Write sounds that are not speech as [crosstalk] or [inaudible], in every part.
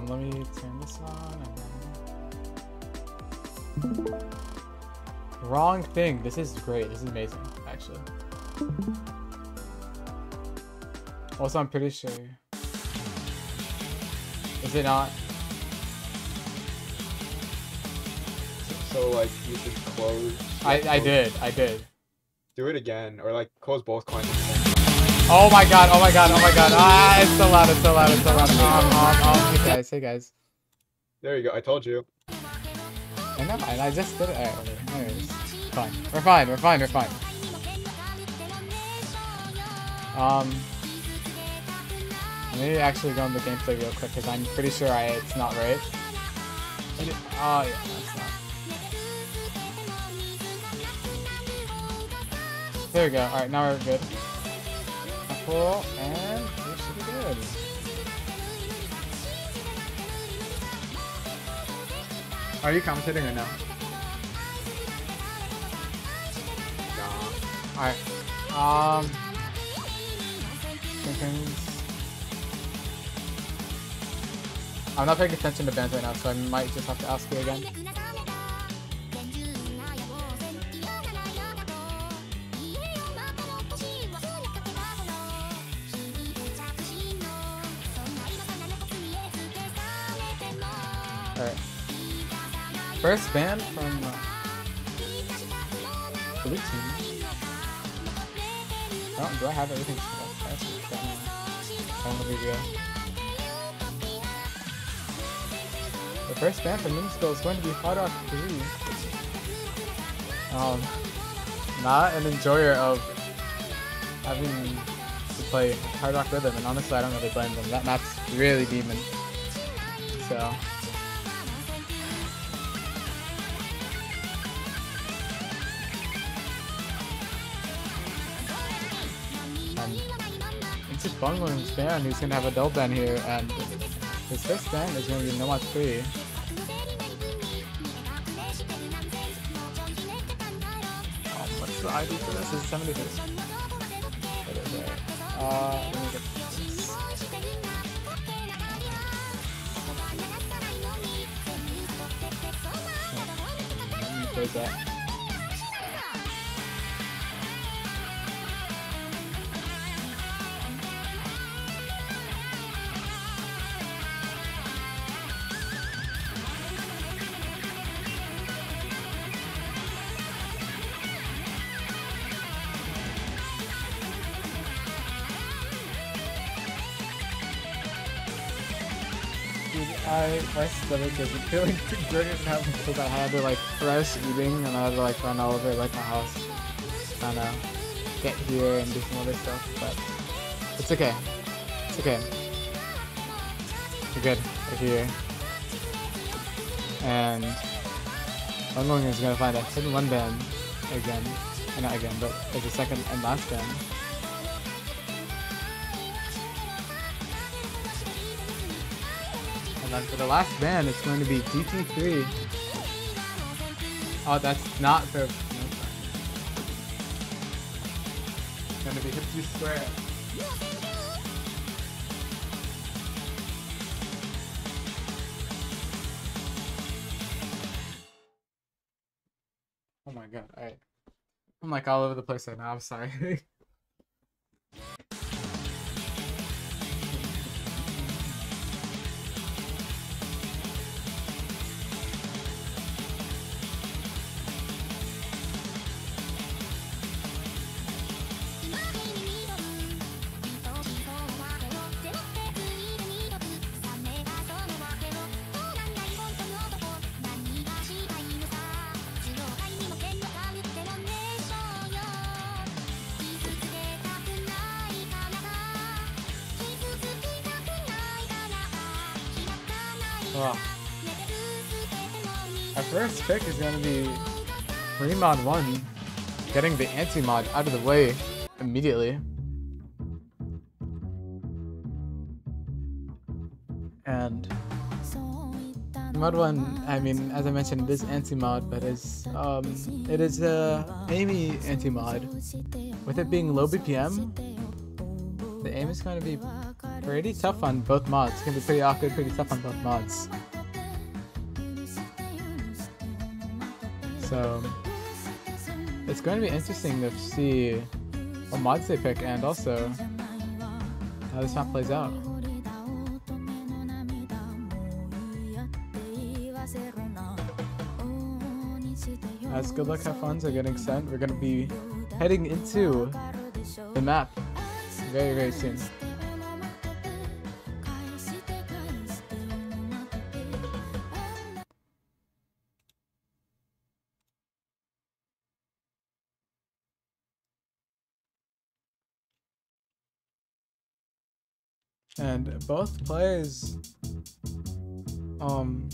Um, let me turn this on. Then... Wrong thing. This is great. This is amazing, actually. Also, I'm pretty sure. Is it not? So like you should close. I, yeah, I did. I did. Do it again, or like close both coins. Oh my god, oh my god, oh my god. Ah, it's so loud, it's so loud, it's so loud. Um, um, um, hey guys, hey guys. There you go. I told you. I know, and I just did it earlier. Anyways, fine. We're fine, we're fine, we're fine. Um, me actually go on the gameplay real quick because I'm pretty sure I it's not right. It- Oh yeah, that's not. There we go. All right, now we're good. Cool, and we good. Are you commentating or no? Nah. Alright. Um. I'm not paying attention to bands right now, so I might just have to ask you again. Alright. First band from uh, Blue Team. Oh, do I have everything set up? Oh, here we. The first band from Minuscule is going to be Hard Rock 3. Um, not an enjoyer of having to play Hard Rock Rhythm, and honestly, I don't really blame them. That map's really demon. So. Bunglin's band who's gonna have a double band here, and his first band is gonna be No Mod 3. Um, what's the ID for this? Is 73. I my stomach isn't [laughs] feeling too great now because I had to like rush eating and I had to like run all over like my house, trying to get here and do some other stuff. But it's okay. It's okay. We're good. We're here. And Bungling is gonna find a hidden one band again. Uh, not again, but as the second and last band. And then for the last band, it's going to be DT3. Oh, that's not the. It's going to be Hipsy Square. Oh my god, alright. I'm like all over the place right now, I'm sorry. [laughs] Well, our first pick is going to be Remod 1, getting the anti-mod out of the way immediately. And Mod 1, I mean, as I mentioned, it is anti-mod, but it's, um, it is a Amy anti-mod. With it being low BPM, the aim is going to be pretty tough on both mods. It's gonna be pretty awkward, pretty tough on both mods. So it's going to be interesting to see what mods they pick and also how this map plays out. As good luck, have fun, are getting sent. We're gonna be heading into the map very, very soon. And both players um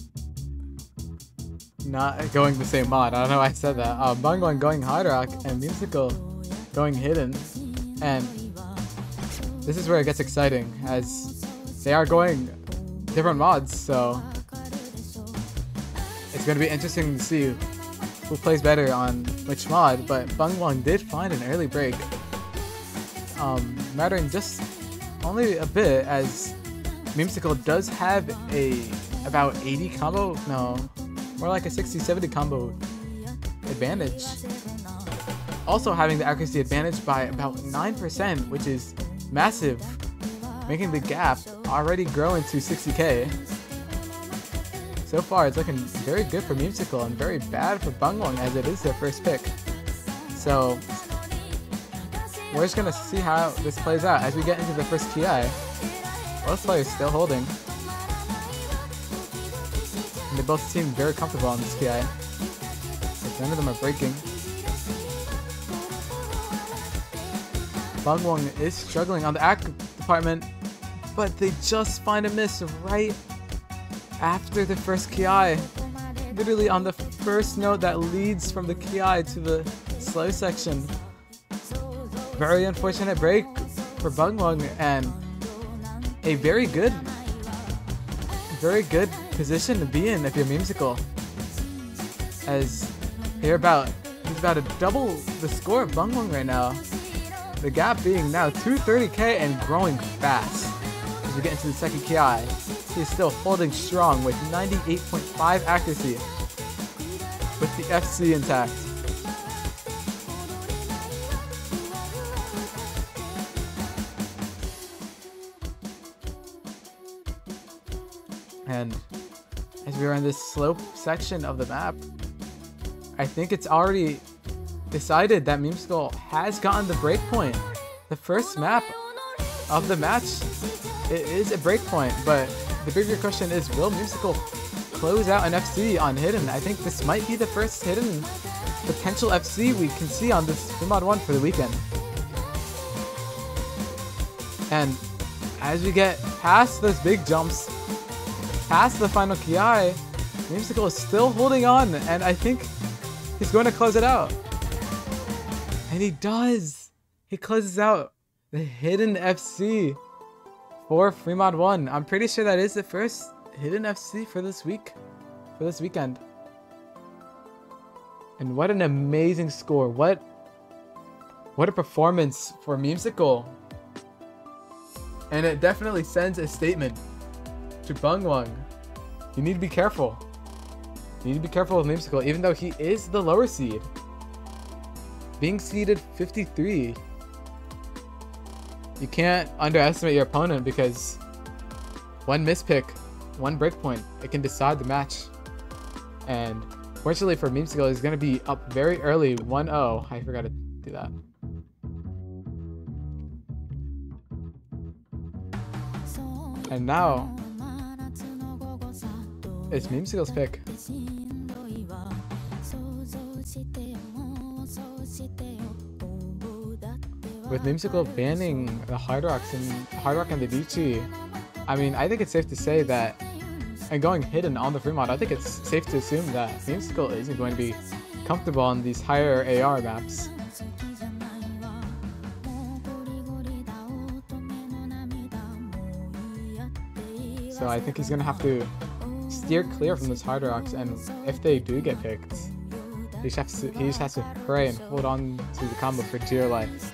not going the same mod. I don't know why I said that. Uh, Bungling going Hard Rock and Musical going Hidden. And this is where it gets exciting as they are going different mods, so it's going to be interesting to see who plays better on which mod, but Bungwang did find an early break, um, mattering just only a bit as Memesical does have a about 80 combo, no, more like a 60-70 combo advantage. Also having the accuracy advantage by about 9%, which is massive, making the gap already grow into 60k. So far, it's looking very good for Memesical and very bad for Bungwang as it is their first pick. So, we're just gonna see how this plays out as we get into the first TI. Both players still holding. And they both seem very comfortable on this TI. none of them are breaking. Bungwang is struggling on the act department, but they just find a miss right after the first Ki. Literally on the first note that leads from the Ki to the slow section. Very unfortunate break for Bung Bungwang and a very good, very good position to be in if you're Memesical. As you're about, he's about to double the score of Bung Bungwang right now. The gap being now 230k and growing fast. As we get into the second KI, he's still holding strong with 98.5 accuracy with the FC intact. As we are in this slope section of the map, I think it's already decided that Memesical has gotten the breakpoint. The first map of the match it is a breakpoint, but the bigger question is, will Memesical close out an FC on Hidden? I think this might be the first Hidden potential FC we can see on this mod 1 for the weekend. And as we get past those big jumps, past the final Ki, Memesical is still holding on, and I think he's going to close it out. And he does! He closes out the hidden FC for free mod 1. I'm pretty sure that is the first hidden FC for this week, for this weekend. And what an amazing score. What what a performance for Memesical. And it definitely sends a statement to Bung Bungwang. You need to be careful. You need to be careful with Memesical, even though he is the lower seed. Being seeded 53, you can't underestimate your opponent because one mispick, one breakpoint, it can decide the match. And fortunately for Memesical, he's going to be up very early, 1-0. I forgot to do that. And now, it's Memesical's pick. With Memesical banning the Hard Rocks and Hard Rock and the Vici, I mean, I think it's safe to say that, and going hidden on the free mod, I think it's safe to assume that Memesical isn't going to be comfortable on these higher AR maps. So I think he's going to have to steer clear from those hard rocks, and if they do get picked, he just has to, he just has to pray and hold on to the combo for dear life.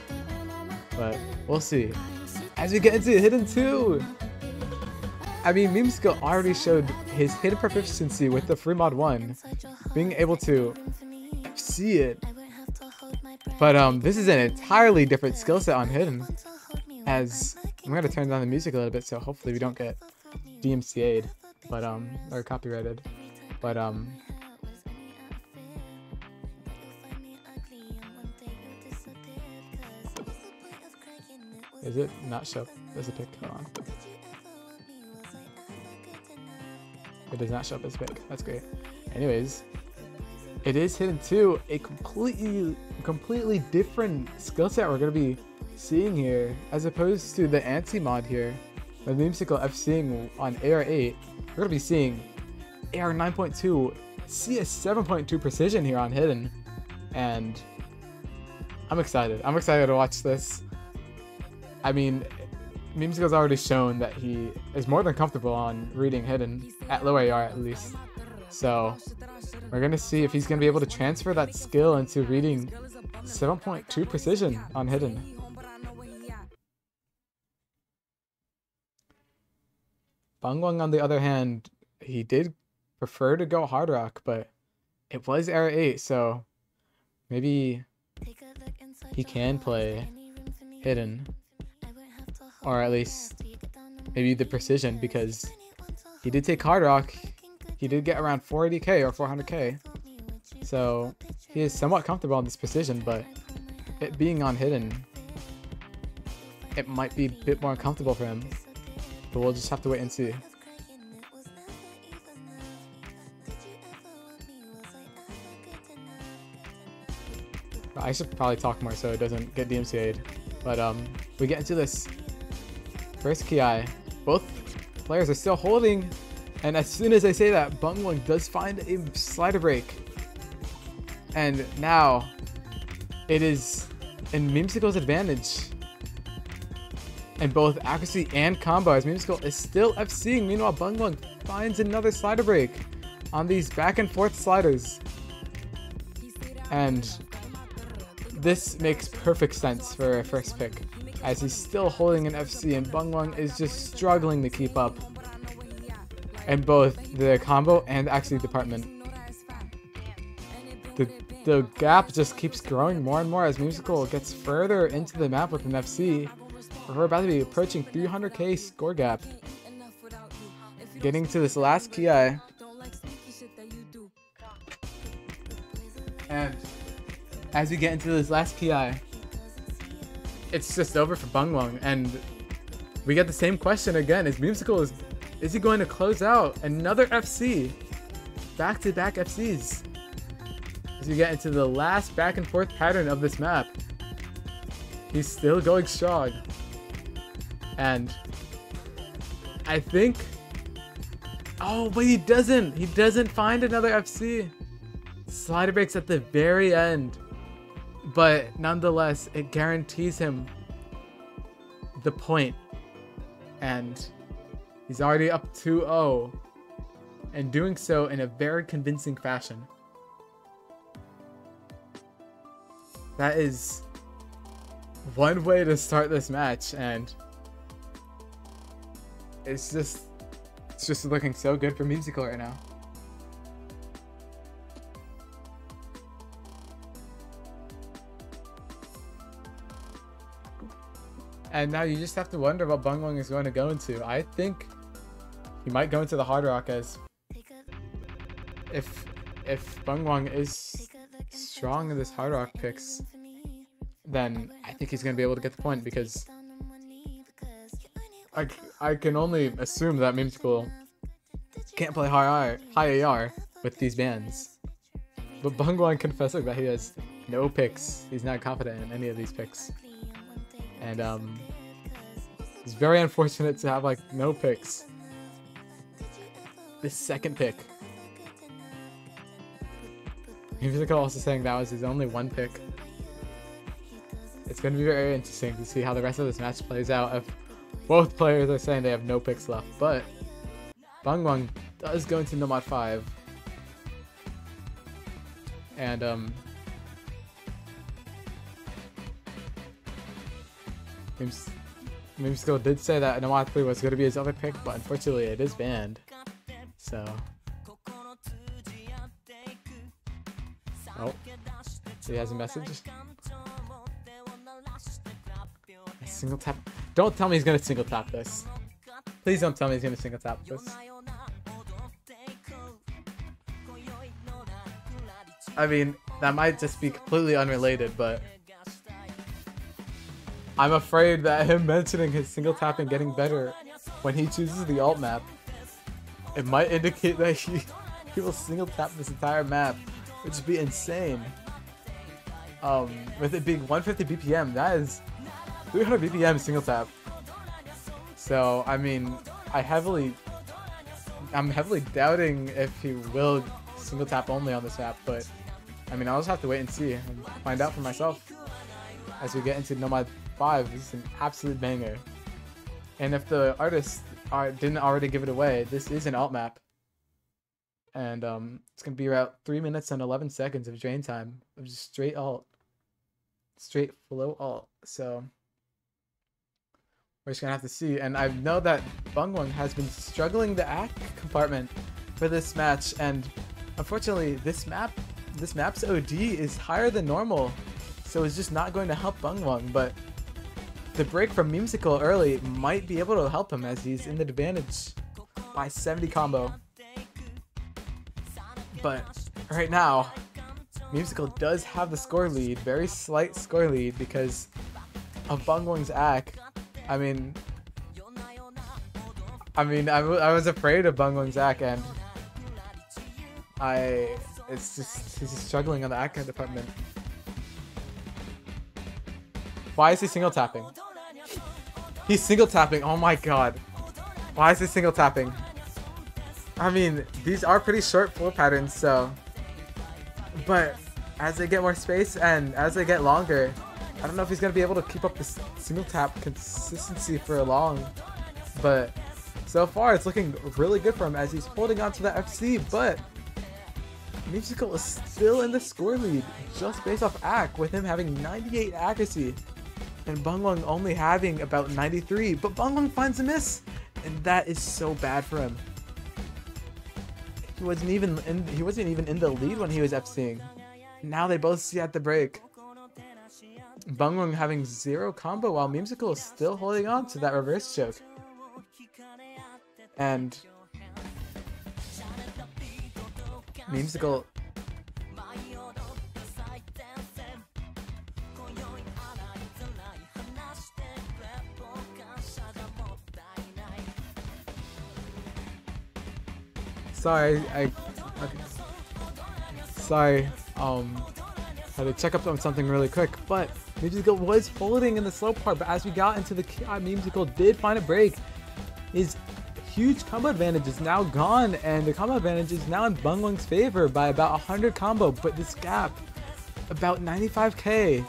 But we'll see. as we get into Hidden 2. I mean, Memesical already showed his hidden proficiency with the free mod 1, being able to see it. But um, this is an entirely different skill set on Hidden, as I'm going to turn down the music a little bit, so hopefully we don't get DMCA'd, but um, or copyrighted. But um, Is it not show? There's a pic. Hold on. It does not show up as pic. That's great. Anyways, it is hidden too. A completely, completely different skill set we're gonna be seeing here, as opposed to the anti-mod here. The Memesical FCing on AR8, we're gonna be seeing AR 9.2, CS 7.2 precision here on hidden, and I'm excited. I'm excited to watch this. I mean, Memesical's already shown that he is more than comfortable on reading hidden, at low AR at least. So, we're going to see if he's going to be able to transfer that skill into reading 7.2 precision on hidden. Bungwang, on the other hand, he did prefer to go hard rock, but it was AR 8, so maybe he can play hidden or at least maybe the precision because he did take hard rock. He did get around 480k or 400k. So he is somewhat comfortable on this precision, but it being on hidden, it might be a bit more uncomfortable for him. But we'll just have to wait and see. I should probably talk more so it doesn't get DMCA'd. But um, we get into this First Ki. Both players are still holding. And as soon as I say that, Bungwang does find a slider break. And now it is in Memesical's advantage. And both accuracy and combo as Memesical is still FCing. Meanwhile, Bungwang finds another slider break on these back and forth sliders. And this makes perfect sense for a first pick as he's still holding an FC and Bungwang is just struggling to keep up in both the combo and actually department. The, the gap just keeps growing more and more as Memesical gets further into the map with an FC. We're about to be approaching 300k score gap. Getting to this last Ki. And as we get into this last Ki, it's just over for Bungwang, and we get the same question again. Is Memesical is is he going to close out another FC? Back to back FCs. As we get into the last back and forth pattern of this map. He's still going strong. And I think Oh, but he doesn't. He doesn't find another FC. Slider breaks at the very end. But nonetheless, it guarantees him the point. And he's already up 2-0. And doing so in a very convincing fashion. That is one way to start this match and it's just it's just looking so good for Memesical right now. And now you just have to wonder what Bungwang is going to go into. I think he might go into the Hard Rock as if if Bungwang is strong in this Hard Rock picks, then I think he's going to be able to get the point because I, I can only assume that Memesical can't play high, high AR with these bands. But Bungwang [laughs] confessing that he has no picks. He's not confident in any of these picks. And um, it's very unfortunate to have like no picks. The second pick. Memesical also saying that was his only one pick. It's going to be very interesting to see how the rest of this match plays out if both players are saying they have no picks left. But Bungwang does go into No Mod 5. And um, Memesical did say that No Mod 3 was going to be his other pick, but unfortunately it is banned. So. Oh. He has a message. A single tap. Don't tell me he's going to single tap this. Please don't tell me he's going to single tap this. I mean, that might just be completely unrelated, but I'm afraid that [laughs] him mentioning his single tapping getting better when he chooses the alt map, it might indicate that he, he will single tap this entire map, which would be insane. Um, with it being 150 BPM, that is 300 BPM single tap. So, I mean, I heavily, I'm heavily doubting if he will single tap only on this map, but I mean, I'll just have to wait and see and find out for myself as we get into No Mod 5. This is an absolute banger. And if the artist are, didn't already give it away, this is an alt map. And um, it's going to be about 3 minutes and 11 seconds of drain time of just straight alt. Straight flow alt. So we're just gonna have to see. And I know that Bungwung has been struggling the act compartment for this match, and unfortunately, this map, this map's OD is higher than normal, so it's just not going to help Bungwung. But the break from Memesical early might be able to help him as he's in the advantage by 70 combo. But right now, Memesical does have the score lead, very slight score lead because of Bungwung's act. I mean, I mean, I, I was afraid of Bungwung's act and I, it's just, he's just struggling on the act department. Why is he single tapping? He's single tapping, oh my god. Why is he single tapping? I mean, these are pretty short floor patterns, so... But as they get more space and as they get longer, I don't know if he's going to be able to keep up this single tap consistency for long. But so far, it's looking really good for him as he's holding on to the FC, but Memesical is still in the score lead just based off Ack with him having 98 accuracy and Bungwung only having about 93, but Bungwung finds a miss, and that is so bad for him. He wasn't even in, he wasn't even in the lead when he was FCing. Now they both see at the break. Bungwung having zero combo while Memesical is still holding on to that reverse choke. And Memesical Sorry, I. Okay. Sorry, um. Had to check up on something really quick, but Memesical was holding in the slow part, but as we got into the uh, Memesical did find a break. His huge combo advantage is now gone, and the combo advantage is now in Bungwung's favor by about 100 combo, but this gap, about 95k.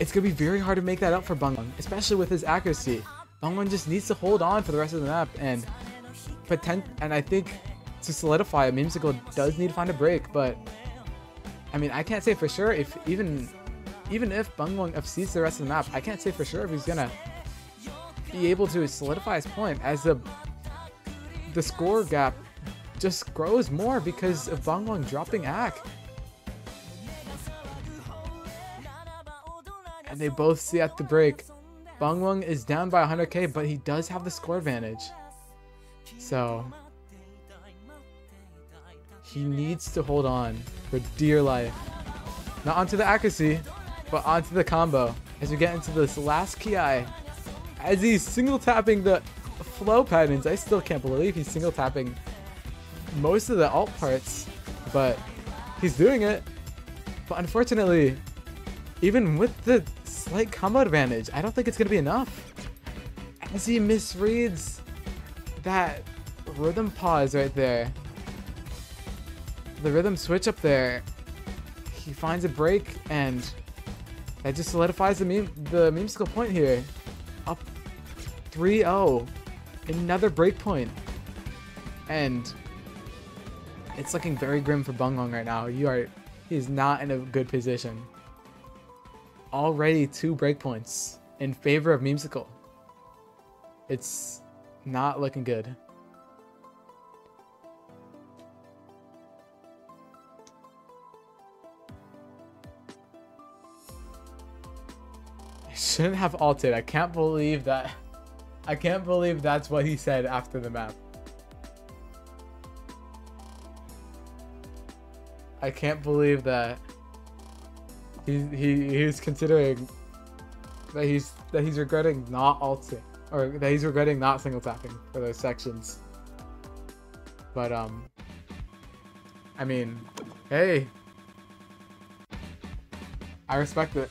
It's going to be very hard to make that up for Bungwung, especially with his accuracy. Bungwung just needs to hold on for the rest of the map, and potent and I think to solidify it, Memesical does need to find a break, but I mean I can't say for sure if even even if Bungwung FCs the rest of the map, I can't say for sure if he's gonna be able to solidify his point as the the score gap just grows more because of Bungwung dropping Ack. And they both see at the break. Bungwung is down by 100k, but he does have the score advantage. So he needs to hold on for dear life. Not onto the accuracy, but onto the combo. As we get into this last Ki, as he's single tapping the flow patterns, I still can't believe he's single tapping most of the alt parts, but he's doing it. But unfortunately, even with the slight combo advantage, I don't think it's going to be enough. As he misreads that rhythm pause right there. The rhythm switch up there. He finds a break and that just solidifies the meme the memesical point here. Up 3-0. Another breakpoint. And it's looking very grim for Bungwung right now. You are he's not in a good position. Already two breakpoints in favor of Memesical. It's not looking good. Shouldn't have altered. I can't believe that. I can't believe that's what he said after the map. I can't believe that he he he's considering that he's that he's regretting not alting or that he's regretting not single tapping for those sections. But um I mean, hey. I respect it.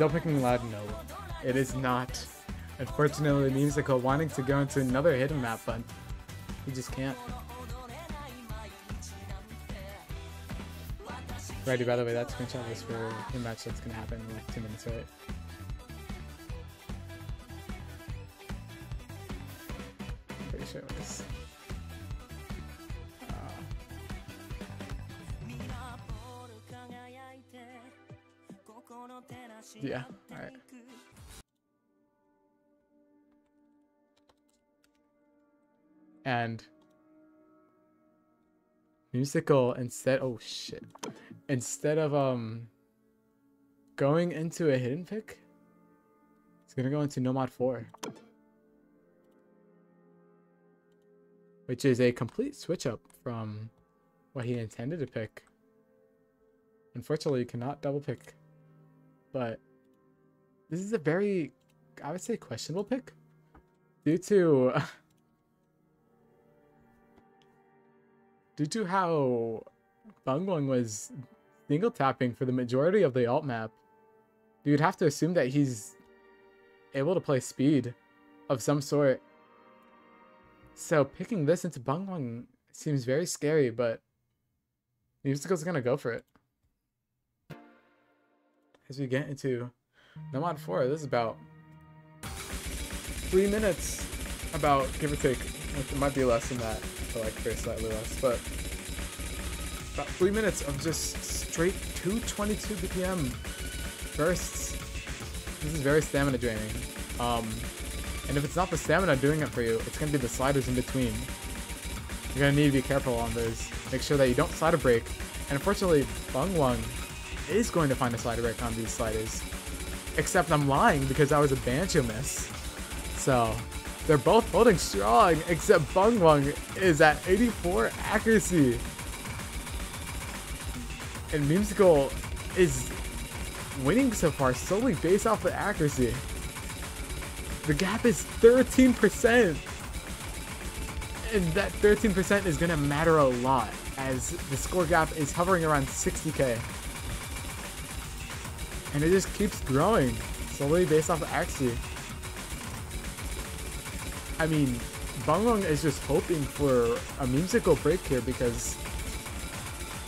ば is El picking loud? No, it is not. Unfortunately, musical wanting to go into another hidden map, but he just can't. Righty, by the way, that screenshot was for the match that's gonna happen in like two minutes, right? Pretty sure it was. Yeah, alright. And musical instead oh shit. Instead of um going into a hidden pick, it's gonna go into No Mod 4. Which is a complete switch up from what he intended to pick. Unfortunately, you cannot double pick, but this is a very i would say questionable pick due to [laughs] due to how Bungwang was single tapping for the majority of the alt map, you'd have to assume that he's able to play speed of some sort. So picking this into Bungwang seems very scary, but Musical's gonna go for it. As we get into No Mod 4, this is about three minutes, about give or take. It might be less than that, or like very slightly less, but about three minutes of just straight 222 BPM bursts. This is very stamina draining. Um, and if it's not the stamina doing it for you, it's gonna be the sliders in between. You're gonna need to be careful on those. Make sure that you don't slider break. And unfortunately, Bungwang is going to find a slider break on these sliders. Except I'm lying because I was a Bancho miss. So, they're both holding strong, except Bung Bungwang is at 84 accuracy. And Memesical is winning so far solely based off the accuracy. The gap is 13%. And that 13% is going to matter a lot as the score gap is hovering around 60k. And it just keeps growing solely based off of accuracy. I mean, Bungwang is just hoping for a musical break here because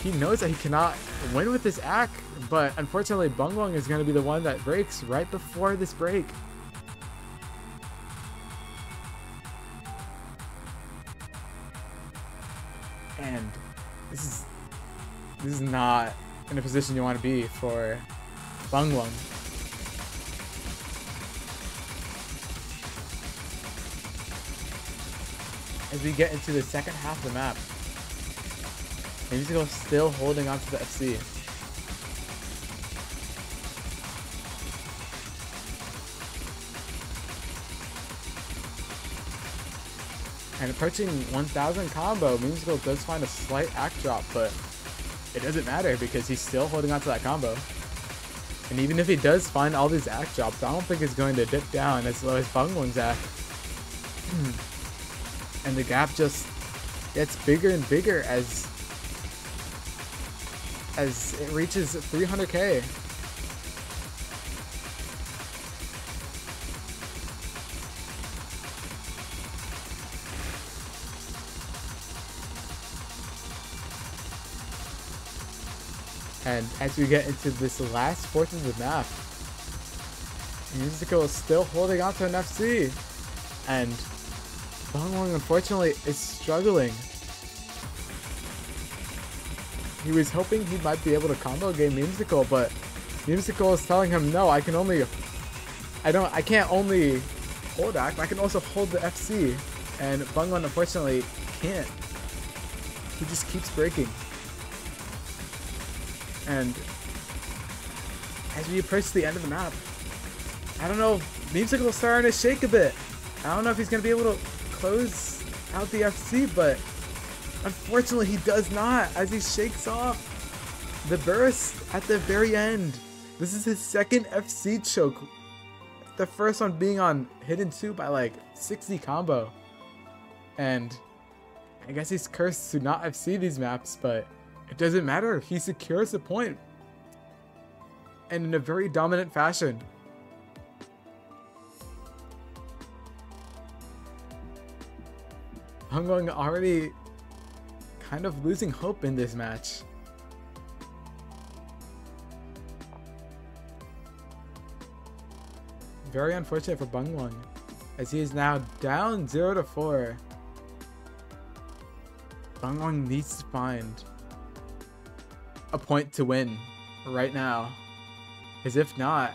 he knows that he cannot win with this act, but unfortunately Bungwang is going to be the one that breaks right before this break. And this is this is not in a position you want to be for Bungwang. As we get into the second half of the map, Musical still holding on to the FC. And approaching 1000 combo, Musical does find a slight act drop, but it doesn't matter because he's still holding on to that combo. And even if he does find all these act drops, I don't think it's going to dip down as low as Bungwang's act. Hmm. and the gap just gets bigger and bigger as as it reaches 300k. As we get into this last fourth of the map, Musical is still holding on to an FC. And Bongwong unfortunately is struggling. He was hoping he might be able to combo game Musical, but Musical is telling him, no, I can only, I don't, I can't only hold act, I can also hold the FC. And Bungwon unfortunately can't. He just keeps breaking. And as we approach the end of the map, I don't know, Memesical is starting to shake a bit. I don't know if he's going to be able to close out the FC, but unfortunately he does not as he shakes off the burst at the very end. This is his second FC choke. The first one being on Hidden 2 by like 60 combo. And I guess he's cursed to not FC these maps, but it doesn't matter. He secures the point. And in a very dominant fashion. Hongwang already kind of losing hope in this match. Very unfortunate for Bungwang, as he is now down 0 to 4. Bungwang needs to find a point to win right now. Because if not,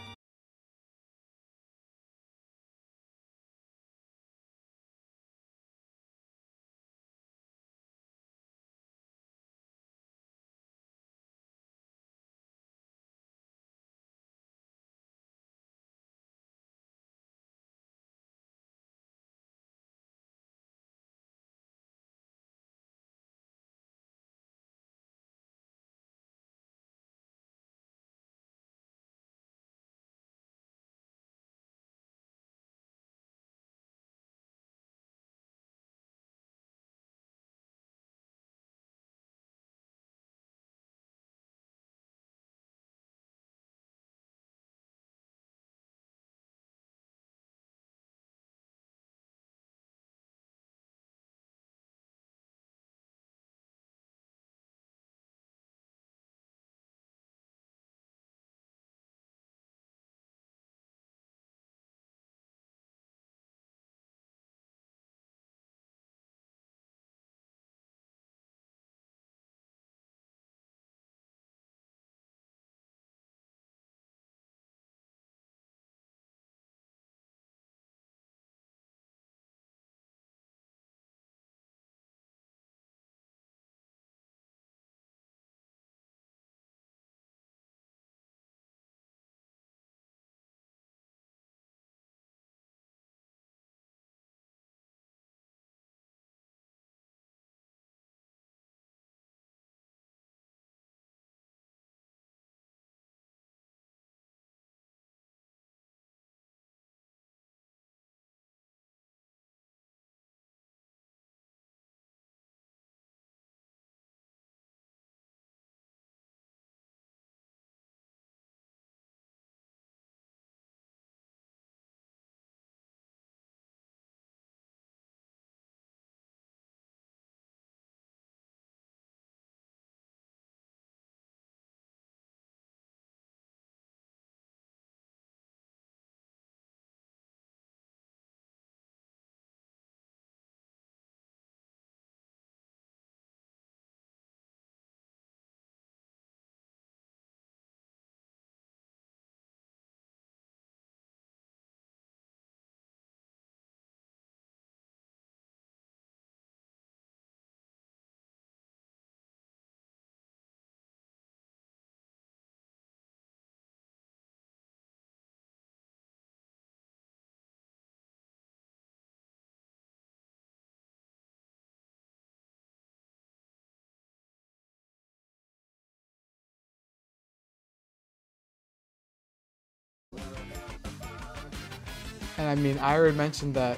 And I mean, I already mentioned that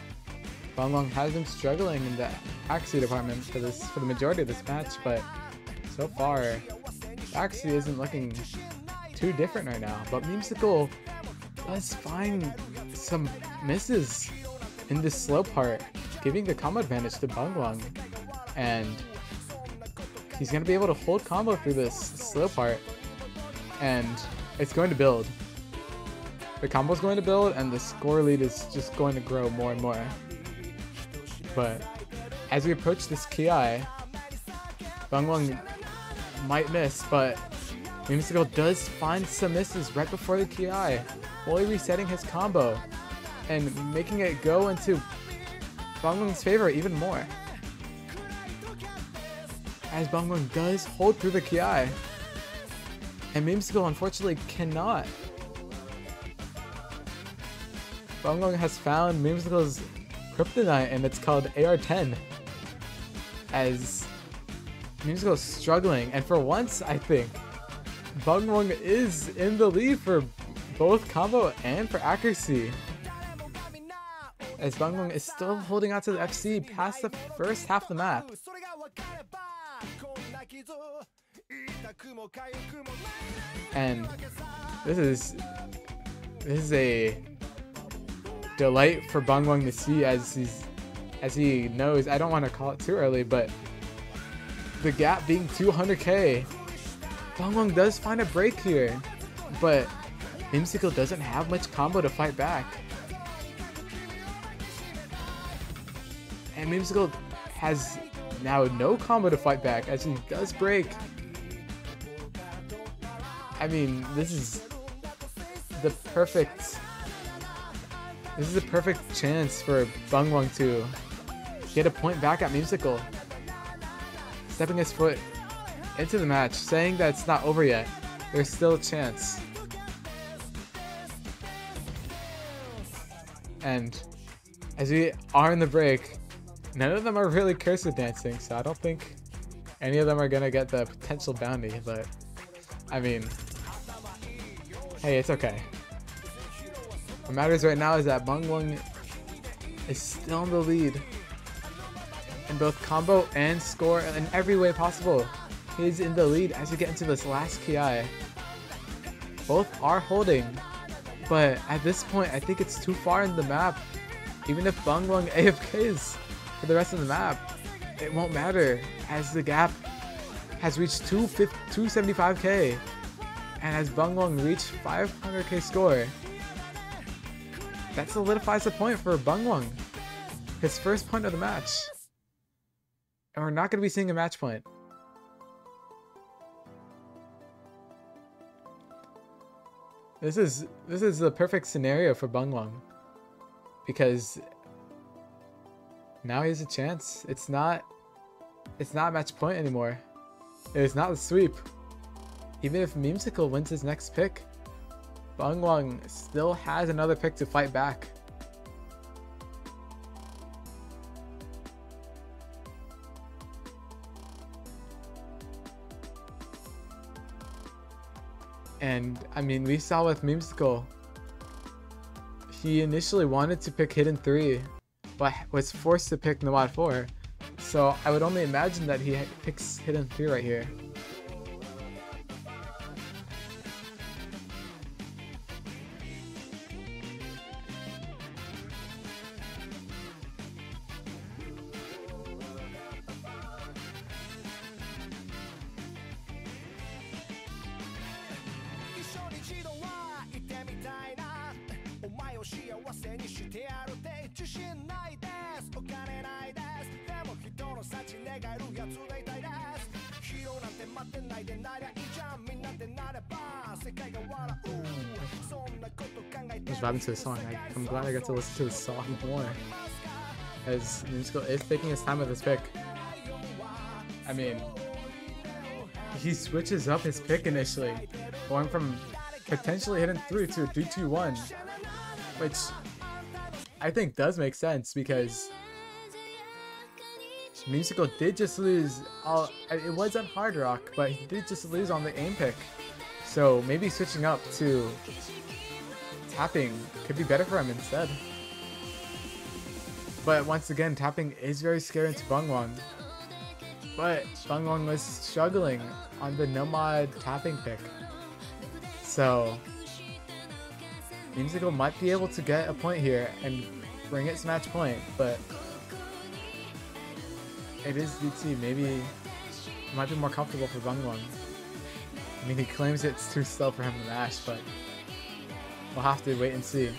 bung wung has been struggling in the acc department for this for the majority of this match, but so far, acc isn't looking too different right now. But Memesical does find some misses in this slow part, giving the combo advantage to bung wung. And he's going to be able to hold combo through this slow part, and it's going to build. The combo's going to build, and the score lead is just going to grow more and more. But as we approach this Ki, bung wung might miss, but Memesical does find some misses right before the Ki, fully resetting his combo and making it go into bung wung's favor even more. As bung wung does hold through the Ki, and Memesical unfortunately cannot. Bang has found Memesical's kryptonite and it's called AR-10. As Memesical is struggling, and for once, I think, bung is in the lead for both combo and for accuracy. As bung is still holding on to the FC past the first half of the map. And this is this is a delight for bung wung to see as he's as he knows. I don't want to call it too early, but the gap being 200k, bung wung does find a break here, but Memesical doesn't have much combo to fight back. And Memesical has now no combo to fight back as he does break. I mean, this is the perfect this is a perfect chance for bung wung to get a point back at Memesical. Stepping his foot into the match, saying that it's not over yet. There's still a chance. And as we are in the break, none of them are really cursor dancing, so I don't think any of them are gonna get the potential bounty, but I mean, hey, it's okay. What matters right now is that bung wung is still in the lead in both combo and score in every way possible. He's in the lead as we get into this last Ki. Both are holding, but at this point, I think it's too far in the map. Even if bung wung AFKs [laughs] for the rest of the map, it won't matter as the gap has reached 275k and as bung wung reached 500k score. That solidifies the point for bung wung. His first point of the match. And we're not going to be seeing a match point. This is this is the perfect scenario for bung wung. Because now he has a chance. It's not it's not match point anymore. It is not a sweep. Even if Memesical wins his next pick, bung wung still has another pick to fight back. And I mean, we saw with Memesical, he initially wanted to pick Hidden 3, but was forced to pick No Mod 4. So I would only imagine that he picks Hidden 3 right here. To the song. I, I'm glad I got to listen to the song more. As Memesical is taking his time with his pick. I mean, he switches up his pick initially, going from potentially Hidden 3 to a 3-2-1, which I think does make sense because Memesical did just lose. All, it was on Hard Rock, but he did just lose on the aim pick. So maybe switching up to tapping could be better for him instead. But once again, tapping is very scary into bung wung. But bung wung was struggling on the No Mod tapping pick. So, Memesical might be able to get a point here and bring it to match point, but it is DT. Maybe it might be more comfortable for bung wung. I mean, he claims it's too slow for him to mash, but we'll have to wait and see.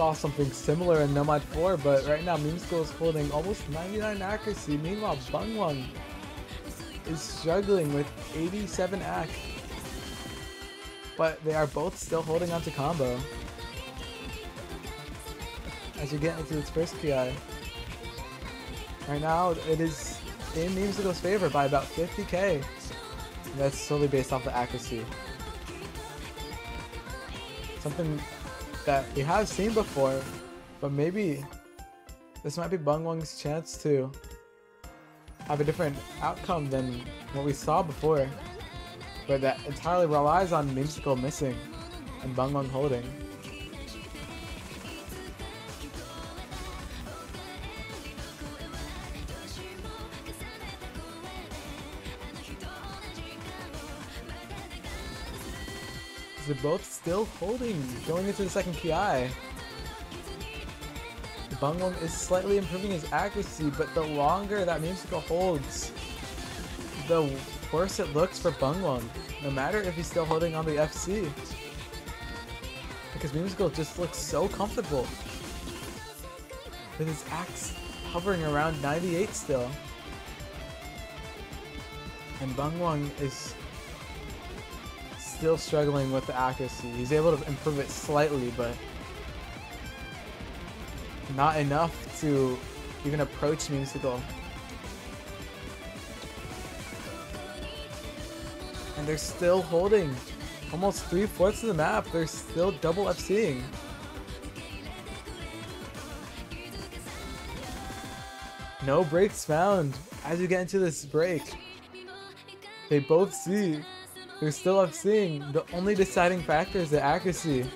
Saw something similar in No Mod 4, but right now Memesical is holding almost 99 accuracy. Meanwhile, bung wung is struggling with 87 ac. But they are both still holding onto combo. As you get into its first PI. Right now, it is in Memesical's favor by about 50k. That's solely based off the accuracy something that we have seen before, but maybe this might be bung wung's chance to have a different outcome than what we saw before. But that entirely relies on Memesical missing and bung wung holding. They're both still holding going into the second PI. bung wung is slightly improving his accuracy, but the longer that Memesical holds, the worse it looks for bung wung. No matter if he's still holding on the FC. Because Memesical just looks so comfortable. With his acc hovering around 98 still. And bung wung is still struggling with the accuracy. He's able to improve it slightly, but not enough to even approach Memesical. And they're still holding almost three fourths of the map. They're still double FCing. No breaks found as you get into this break. They both see they're still up seeing. The only deciding factor is the accuracy.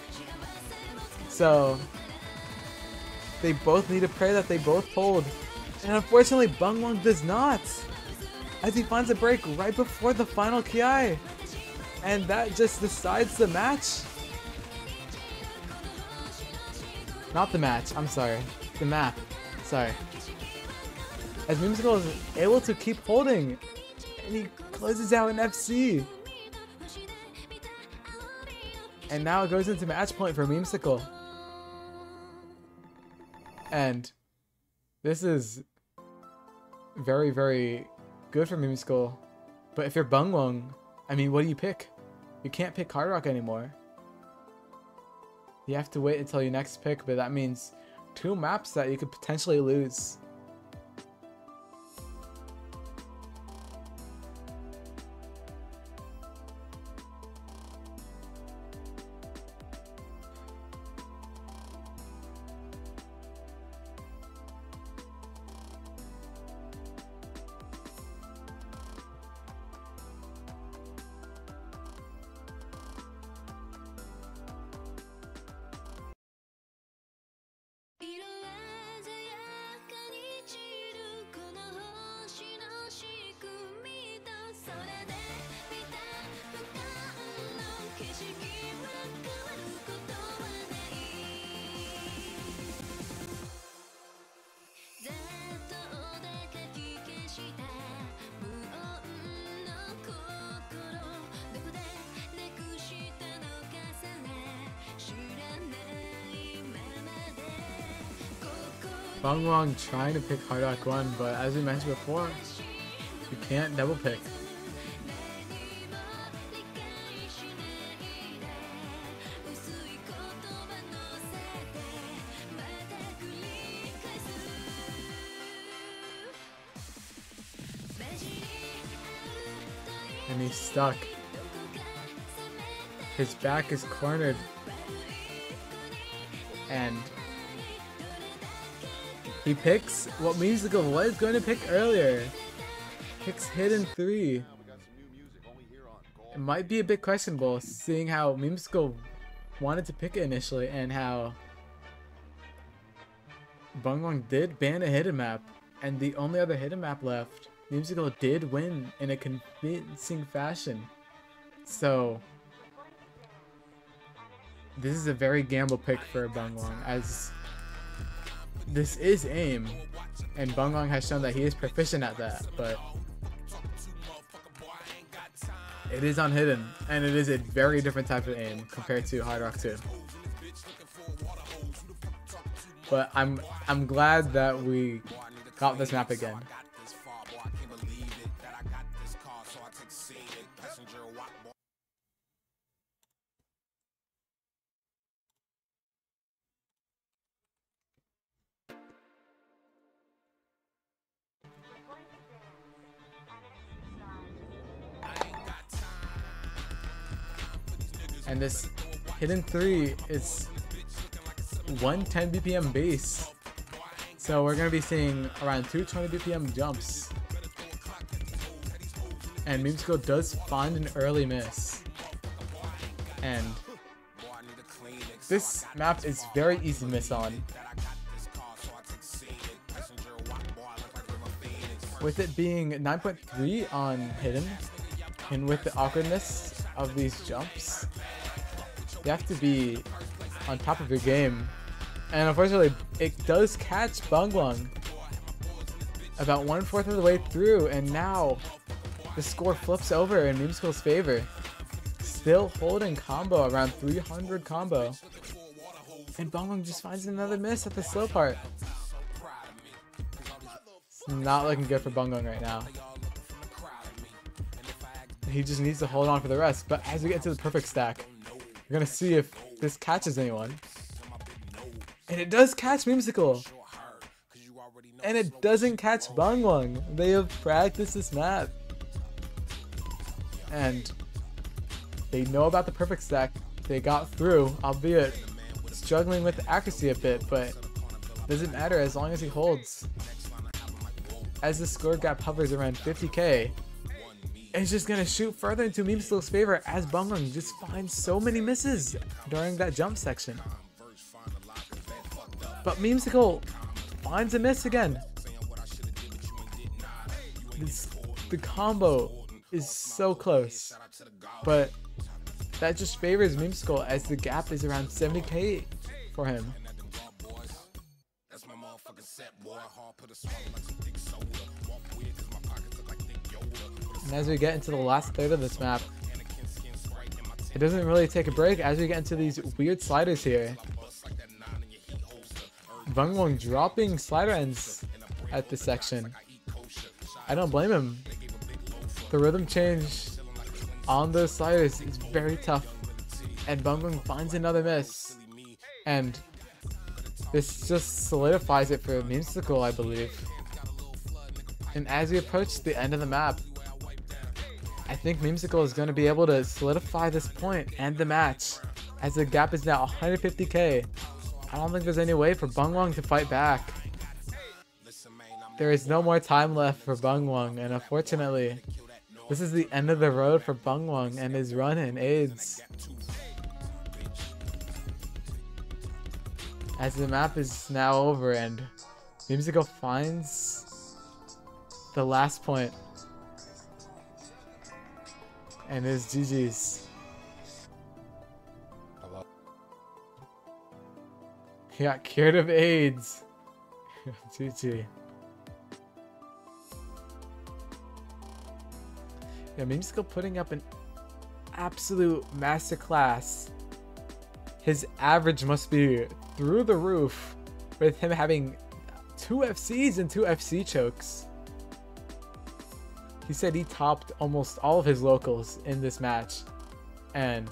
So they both need to pray that they both hold. And unfortunately, bung wung does not. As he finds a break right before the final Ki. And that just decides the match. Not the match, I'm sorry. The map. Sorry. As Memesical is able to keep holding. And he closes out an FC. And now it goes into match point for Memesical. And this is very, very good for Memesical. But if you're bung wung, I mean, what do you pick? You can't pick Hard Rock anymore. You have to wait until your next pick, but that means two maps that you could potentially lose. bung wung trying to pick Hard Rock 1, but as we mentioned before, you can't double pick. And he's stuck. His back is cornered. And picks what Memesical was going to pick earlier. Picks Hidden 3. It might be a bit questionable seeing how Memesical wanted to pick it initially and how bung wung did ban a hidden map and the only other hidden map left, Memesical did win in a convincing fashion. So this is a very gamble pick for bung wung as this is aim and bung wung has shown that he is proficient at that, but it is on hidden, and it is a very different type of aim compared to Hard Rock 2. But I'm I'm glad that we got this map again. This hidden three is 110 BPM base. So we're gonna be seeing around 220 BPM jumps. And Memesical does find an early miss. And this map is very easy to miss on. With it being 9.3 on hidden, and with the awkwardness of these jumps, you have to be on top of your game. And unfortunately, it does catch bung wung about one fourth of the way through, and now the score flips over in Memesical's favor. Still holding combo around 300 combo. And bung wung just finds another miss at the slow part. Not looking good for bung wung right now. He just needs to hold on for the rest. But as we get to the perfect stack, we're gonna see if this catches anyone. And it does catch Memesical. And it doesn't catch bung wung. They have practiced this map. And they know about the perfect stack. They got through, albeit struggling with the accuracy a bit, but doesn't matter as long as he holds. As the score gap hovers around 50k, it's just gonna shoot further into Memesical's favor as bung wung just finds so many misses during that jump section. But Memesical finds a miss again. This, the combo is so close, but that just favors Memesical as the gap is around 70k for him. And as we get into the last third of this map, it doesn't really take a break as we get into these weird sliders here. bung wung dropping slider ends at this section. I don't blame him. The rhythm change on those sliders is very tough. And bung wung finds another miss. And this just solidifies it for a Memesical, I believe. And as we approach the end of the map, I think Memesical is going to be able to solidify this point and the match, as the gap is now 150k. I don't think there's any way for bung wung to fight back. There is no more time left for bung wung, and unfortunately, this is the end of the road for bung wung and his run in AIDS. As the map is now over and Memesical finds the last point and his GG's. Hello. He got cured of AIDS. [laughs] GG. Yeah, Memesical putting up an absolute masterclass. His average must be through the roof with him having two FCs and two FC chokes. He said he topped almost all of his locals in this match. And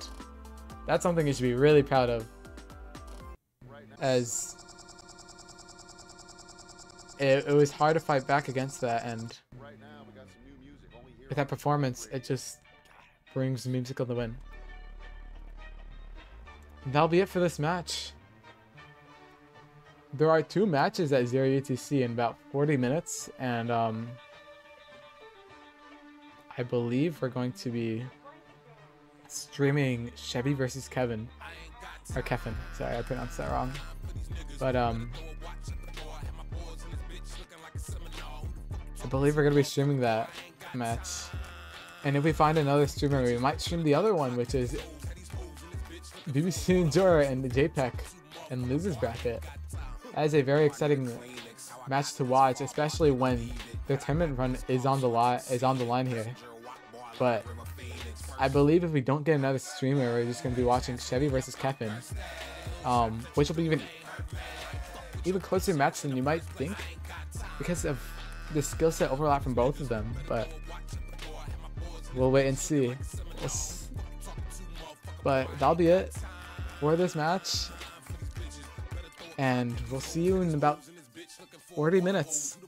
that's something he should be really proud of. As it, it was hard to fight back against that and with that performance it just brings music on the win. That'll be it for this match. There are two matches at Zero UTC in about 40 minutes, and um, I believe we're going to be streaming Chevy versus Kevin. Or Kevin, sorry, I pronounced that wrong. But um, I believe we're gonna be streaming that match. And if we find another streamer, we might stream the other one, which is BBC Endura and the JPEG and losers bracket. That is a very exciting match to watch, especially when the tournament run is on the line is on the line here. But I believe if we don't get another streamer, we're just gonna be watching Chevy versus Kevin, um, which will be even even closer match than you might think because of the skill set overlap from both of them. But we'll wait and see. But that'll be it for this match. And we'll see you in about 40 minutes.